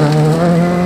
Mm-hmm.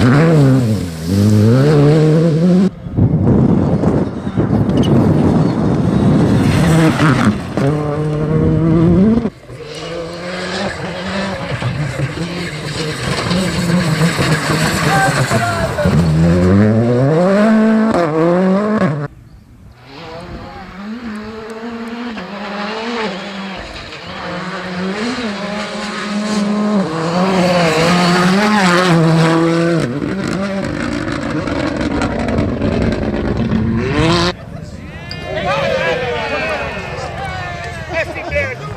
Mm-hmm. there.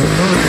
Mm-hmm.